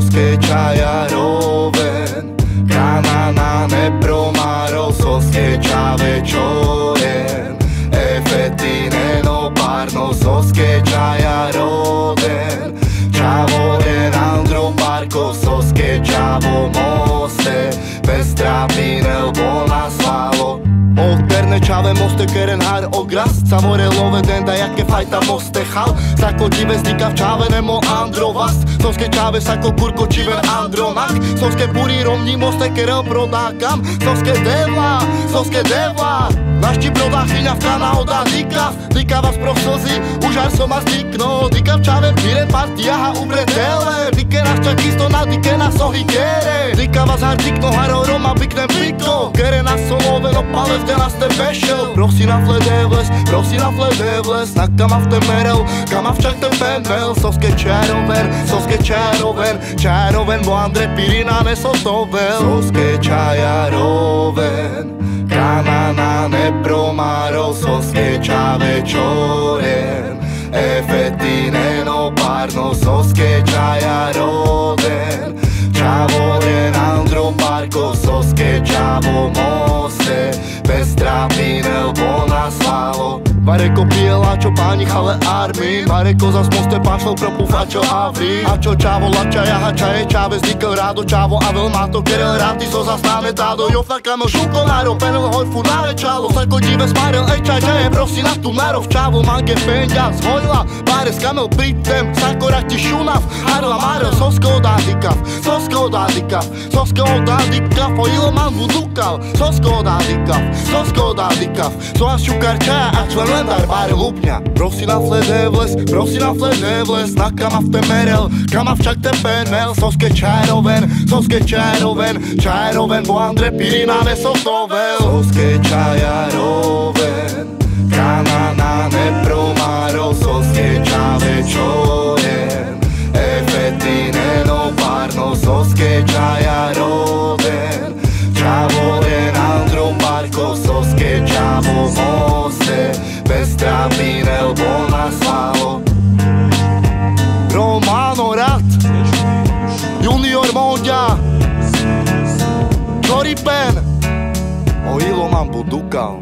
skečaja roven Kanana nepromaro so skečave čoren Efetine no parno so skečaja roden. Čavoren andro parko so skečavo moste Odberne čave moste keren har ogras. Samore love denda jaké fajta moste chal. Sako dive znika v čave nemo androvas. Soske čave sako kurko čiven andronak. Soske puri romni moste kerel prodákam Soske devla, soske devla. Našti prodá chyňa v kana oda dikav Dikav vás pro slzy, už ar som a stikno Dikav čave pire partia ha ubre tele. Dike nás čaký sto na dike na sohy kere Dikav vás har dikno haro roma biknem piko Kere na solove no pale de nás ten vešel Prosí na flede vles, prosí na flede vles Na kama v ten merel, kama však ten penvel Soske čaroven, soske čaroven Čaroven, bo Andre Pirina nesotovel Soske čajaroven Kanana nepromaro soske čave čoren Efetine no parno soske čajaroven Vareko piela, čo páni chale army. Vareko zas moste pašlo propúfa, čo avri A čo čavo lača, jaha čaje, čave znikel rádo Čavo. A má to kerel rád, ty so zastáne tádo. Jo flakamo šuko naro, penel hoj fu čalo. Sako dive smarel, ej čaj, čaje, prosi na tu narov Čavo. Mange pendia, zvojla Pare skamel pritem, sako ti šunav Harla marel, sosko dádikav Sosko dádikav, sosko dádikav O ilo man vudukav, sosko dádikav Sosko dádikav, so a šukar čaja a člen kalendár pár lupňa Prosi na flede vles, prosi na flede vles Na kama v temerel, kama však te penel Soske čaroven, soske čaroven Čaroven, bo Andre Pirina nesotovel Soske čajaroven Kana na nepromaro Soske čave čojen Efetine no parno Soske čajaroven Čavoren Andro Parko Soske čavo Choripen O ilo mám budukal